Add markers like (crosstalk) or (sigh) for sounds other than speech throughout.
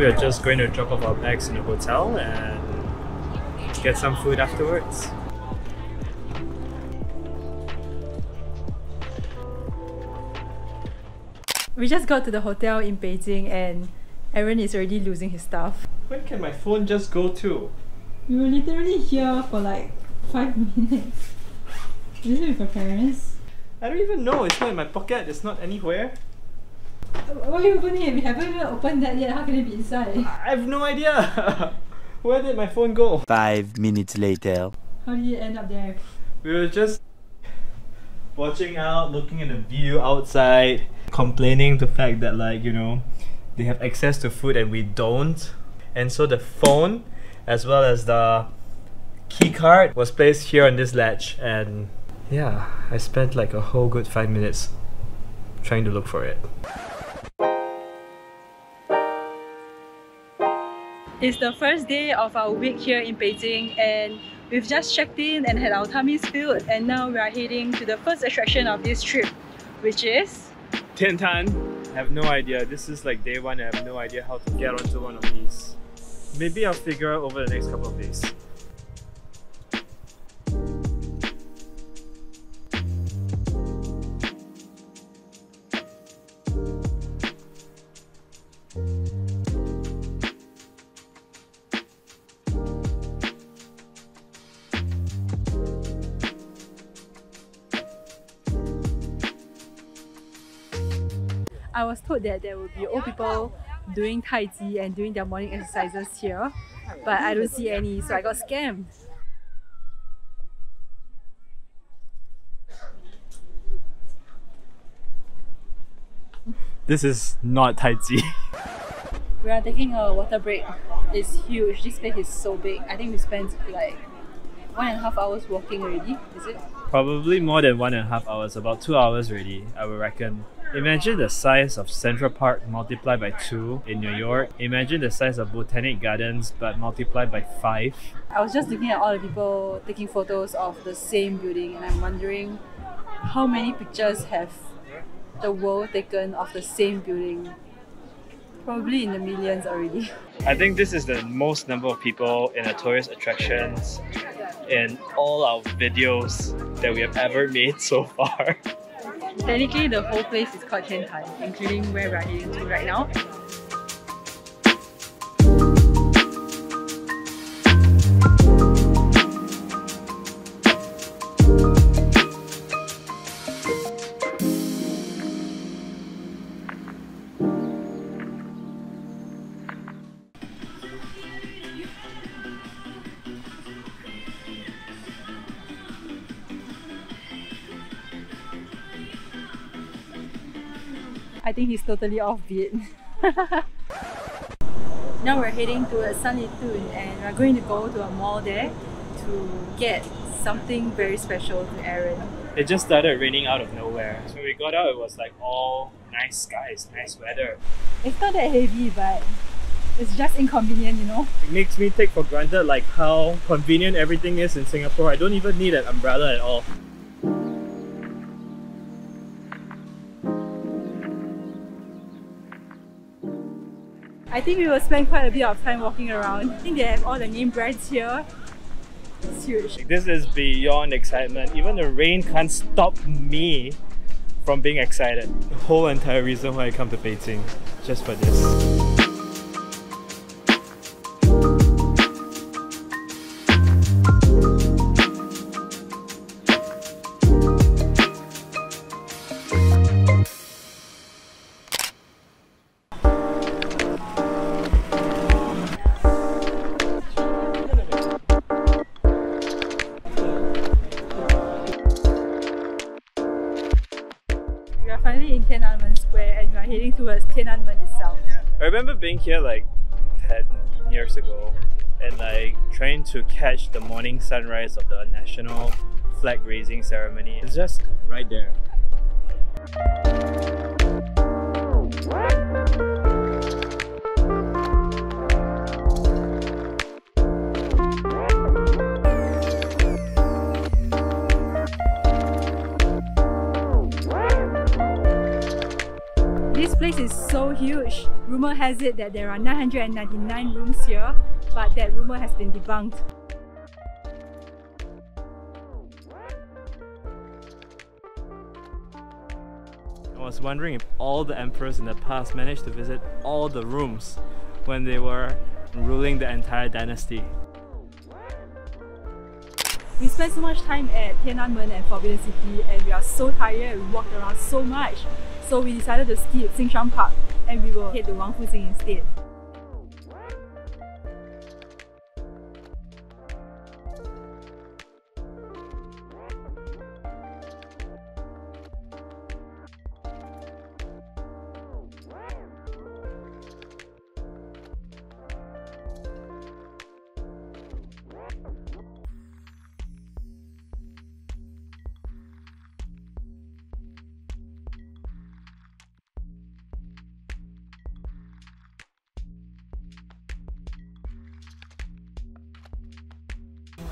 we are just going to drop off our bags in the hotel and get some food afterwards. We just got to the hotel in Beijing and Aaron is already losing his stuff. Where can my phone just go to? We were literally here for like 5 (laughs) minutes. Is it with your parents? I don't even know. It's not in my pocket. It's not anywhere. Why are you opening it? We haven't even opened that yet. How can it be inside? I have no idea. (laughs) Where did my phone go? Five minutes later. How did it end up there? We were just watching out, looking at the view outside, complaining the fact that like, you know, they have access to food and we don't. And so the phone as well as the key card was placed here on this ledge and yeah, I spent like a whole good five minutes trying to look for it. It's the first day of our week here in Beijing and we've just checked in and had our tummies filled and now we are heading to the first attraction of this trip which is Tiantan. I have no idea. This is like day one. I have no idea how to get onto one of these. Maybe I'll figure out over the next couple of days. Told that there would be old people doing Tai Chi and doing their morning exercises here, but I don't see any, so I got scammed. This is not Tai Chi. (laughs) We are taking a water break. It's huge. This place is so big. I think we spent like one and a half hours walking already. Is it? Probably more than one and a half hours, about two hours already, I would reckon. Imagine the size of Central Park multiplied by two in New York. Imagine the size of Botanic Gardens but multiplied by five. I was just looking at all the people taking photos of the same building and I'm wondering how many pictures have the world taken of the same building. Probably in the millions already. (laughs) I think this is the most number of people in a tourist attractions in all our videos that we have ever made so far. (laughs) Technically, the whole place is called Tiantan, including where we're heading to right now. I think he's totally offbeat. (laughs) now we're heading to Sanlitun and we're going to go to a mall there to get something very special to Aaron. It just started raining out of nowhere. So when we got out, it was like all nice skies, nice weather. It's not that heavy, but it's just inconvenient, you know. It makes me take for granted like how convenient everything is in Singapore. I don't even need an umbrella at all. I think we will spend quite a bit of time walking around. I think they have all the name brands here. It's huge. This is beyond excitement. Even the rain can't stop me from being excited. The whole entire reason why I come to Beijing, just for this. Being here like 10 years ago and like trying to catch the morning sunrise of the national flag raising ceremony. It's just right there. Place is so so huge. Rumor has it that there are 999 rooms here, but that rumor has been debunked. I was wondering if all the emperors in the past managed to visit all the rooms when they were ruling the entire dynasty. We spent so much time at Tiananmen and Forbidden City and we are so tired, we walked around so much. So we decided to skip Jingshan Park and we will head to Wangfujing instead.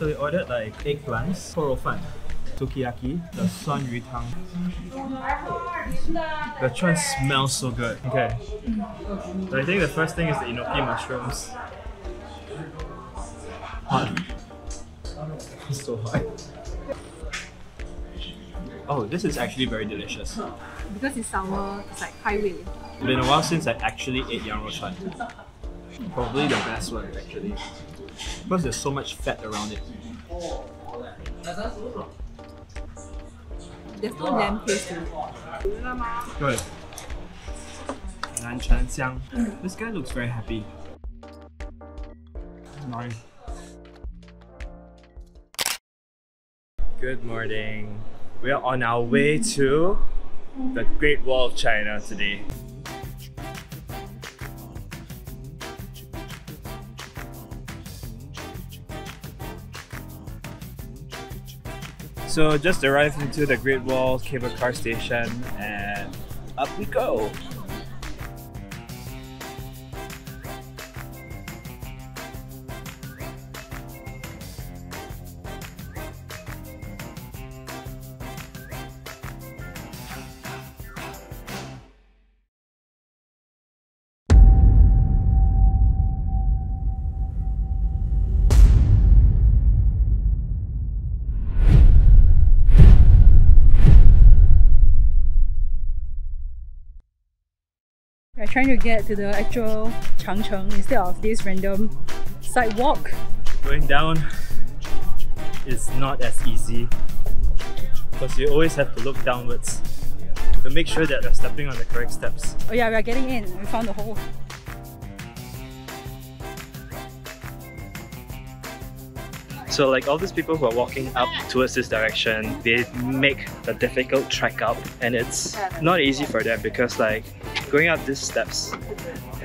So we ordered like eggplants, korofan, sukiyaki, the suan yu tang. The chuan smells so good. Okay. So I think the first thing is the enoki mushrooms. Hot. It's (laughs) so hot. Oh, this is actually very delicious. Because it's sour, it's like highway. It's been a while since I actually ate yang rou. Probably the best one actually. Because there's so much fat around it. There's no lamb taste to it. Good. Nan Cheng Xiang. This guy looks very happy. Nice. Good morning. We are on our way to the Great Wall of China today. So just arrived into the Great Wall cable car station and up we go. Trying to get to the actual Changcheng instead of this random sidewalk. Going down is not as easy because you always have to look downwards to make sure that you're stepping on the correct steps. Oh yeah, we're getting in. We found the hole. So like all these people who are walking up towards this direction, they make a difficult trek up and it's not easy for them because like going up these steps,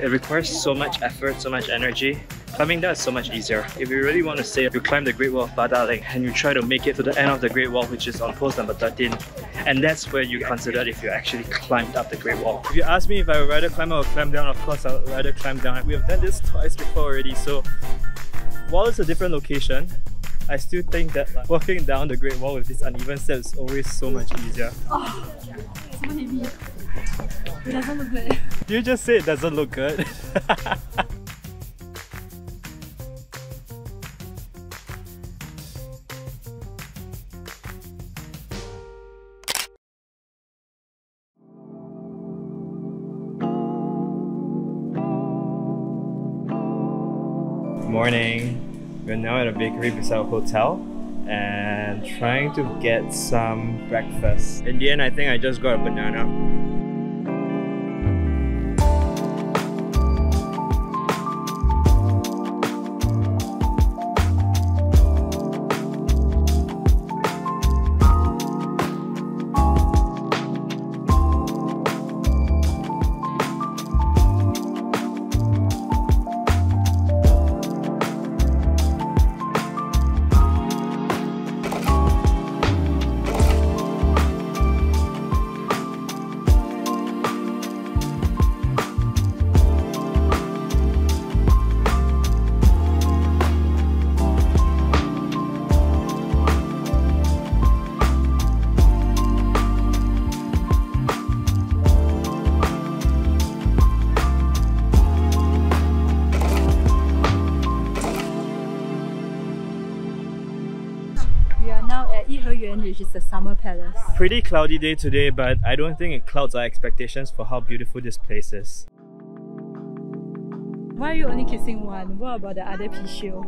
it requires so much effort, so much energy. Climbing down is so much easier. If you really want to say you climb the Great Wall of Badaling and you try to make it to the end of the Great Wall, which is on post number 13, and that's where you consider if you actually climbed up the Great Wall. If you ask me if I would rather climb up or climb down, of course I would rather climb down. We have done this twice before already, so while it's a different location, I still think that like, walking down the Great Wall with these uneven steps is always so much easier. Oh, so heavy. (laughs) It doesn't look good. You just said it doesn't look good. Morning. We're now at a bakery beside a hotel and trying to get some breakfast. In the end, I think I just got a banana. Cloudy day today, but I don't think it clouds our expectations for how beautiful this place is. Why are you only kissing one? What about the other Pixiu?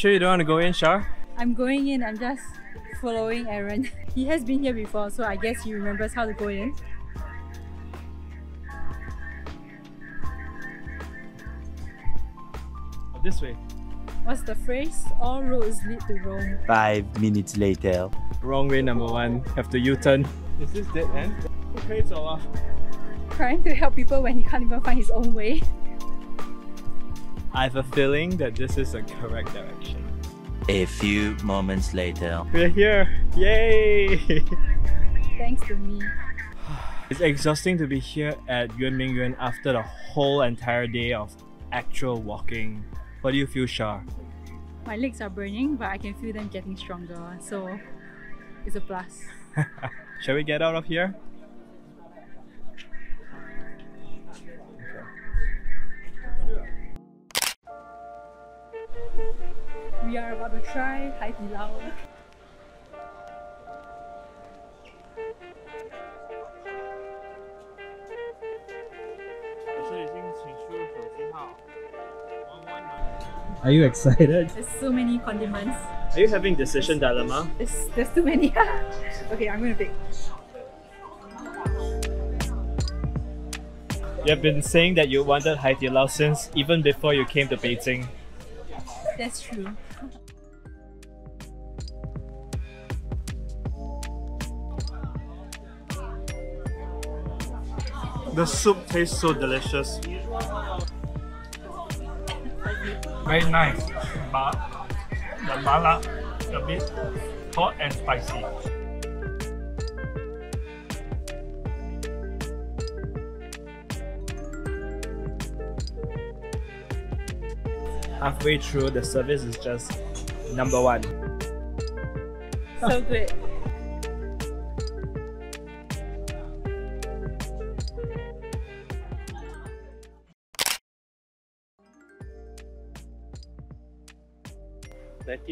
Sure you don't want to go in, Char? I'm going in, I'm just following Aaron. (laughs) He has been here before, so I guess he remembers how to go in. Oh, this way. What's the phrase? All roads lead to Rome. Five minutes later. Wrong way number one. Have to U-turn. Is this dead end? Okay, it's all off. Trying to help people when he can't even find his own way. (laughs) I have a feeling that this is the correct direction. A few moments later. We're here! Yay! Thanks to me. (sighs) it's exhausting to be here at Yuanmingyuan after the whole entire day of actual walking. What do you feel, Char? My legs are burning, but I can feel them getting stronger, so it's a plus. (laughs) Shall we get out of here? We are about to try Hai Di Lao. Are you excited? There's so many condiments. Are you having decision dilemma? There's, there's too many. (laughs) okay, I'm gonna pick. You have been saying that you wanted Hai Di Lao since even before you came to Beijing. That's true. The soup tastes so delicious. Very nice, but the mala is a bit hot and spicy. Halfway through, the service is just number one. So good.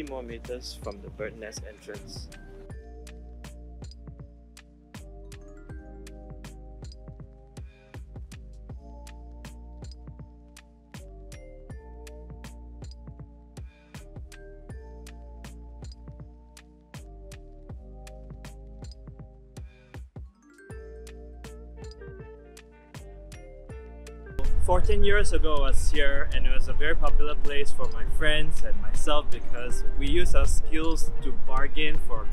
More meters from the bird nest entrance. Fourteen years ago, I was here, and it was a very popular place for my friends and myself because we use our skills to bargain for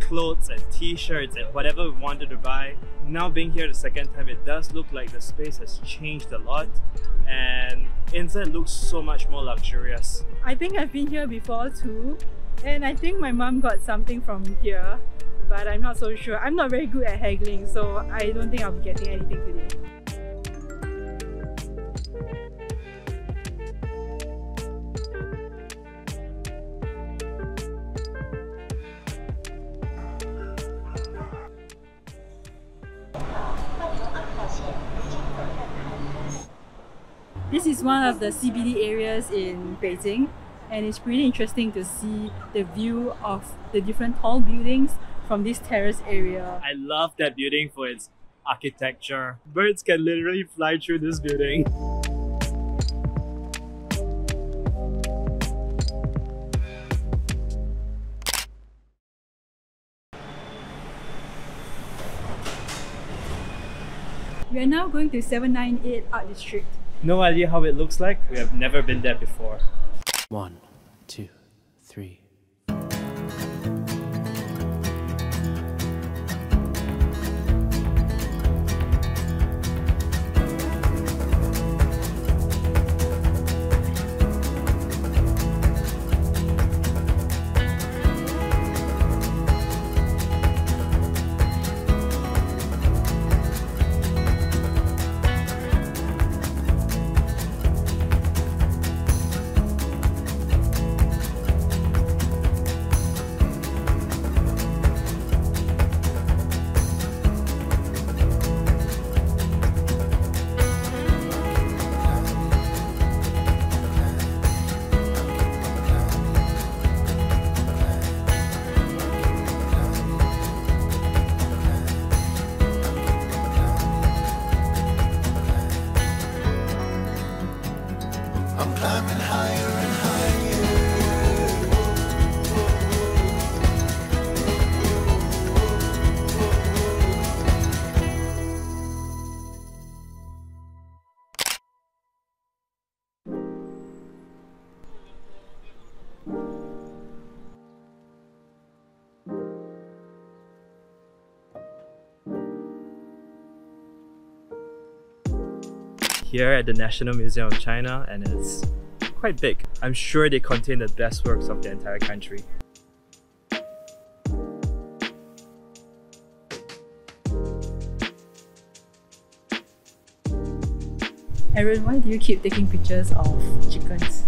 clothes and t-shirts and whatever we wanted to buy. Now being here the second time, it does look like the space has changed a lot, and inside looks so much more luxurious. I think I've been here before too, and I think my mom got something from here, but I'm not so sure. I'm not very good at haggling, so I don't think I'll be getting anything today. This is one of the CBD areas in Beijing and it's pretty interesting to see the view of the different tall buildings from this terrace area. I love that building for its architecture. Birds can literally fly through this building. We are now going to 798 Art District. No idea how it looks like. We have never been there before. One, two, three. Here at the National Museum of China, and it's quite big. I'm sure they contain the best works of the entire country. Aaron, why do you keep taking pictures of chickens?